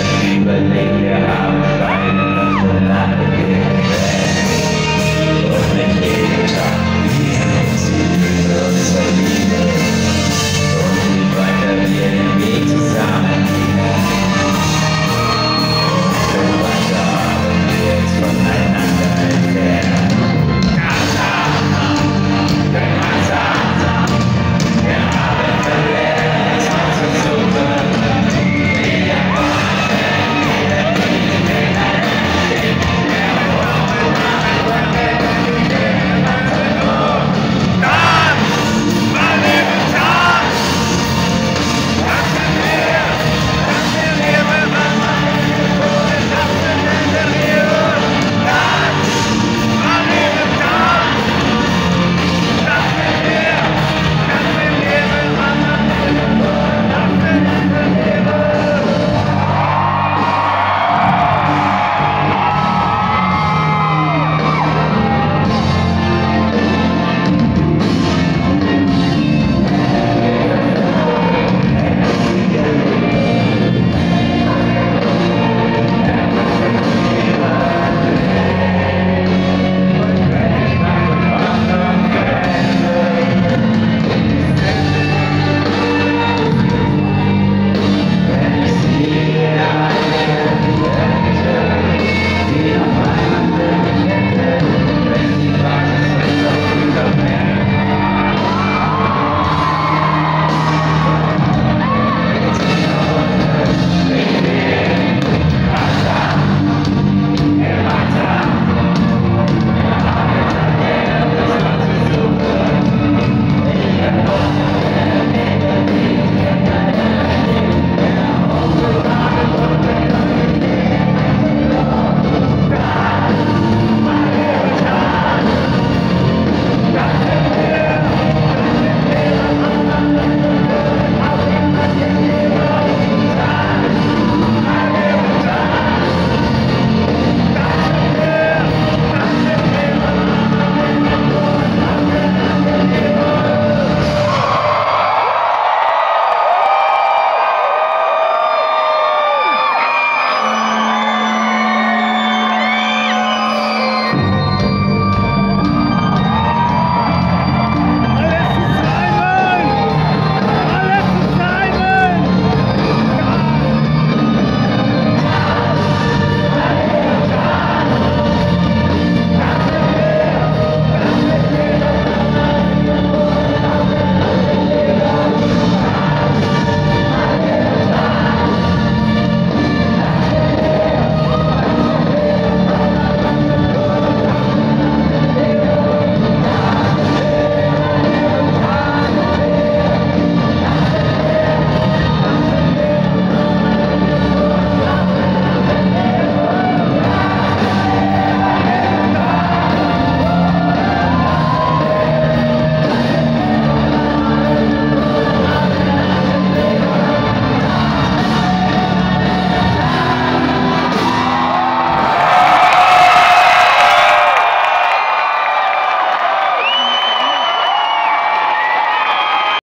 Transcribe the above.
Let's